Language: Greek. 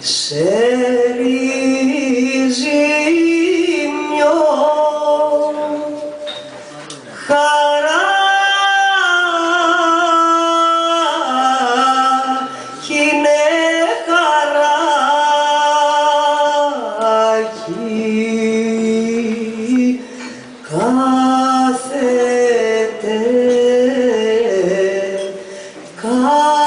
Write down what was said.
σε Ah.